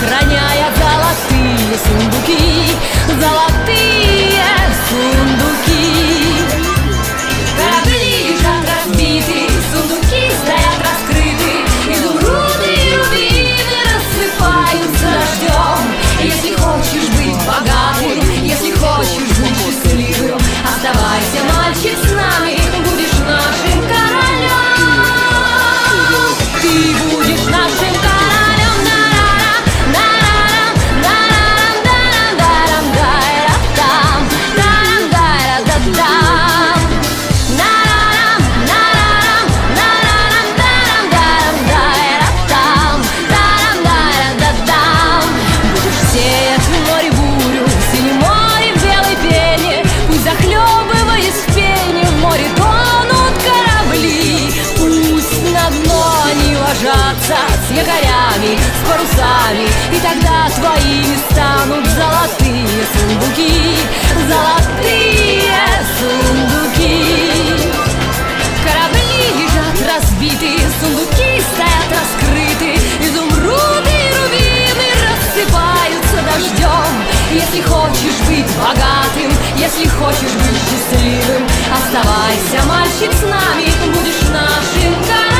парусами На морской песок с якорями, с парусами. И тогда твоими станут золотые сундуки Золотые сундуки. Корабли лежат разбиты, сундуки стоят раскрыты. Изумруды и рубины рассыпаются дождем. Если хочешь быть богатым, если хочешь быть счастливым Оставайся, мальчик, с нами, будешь нашим королем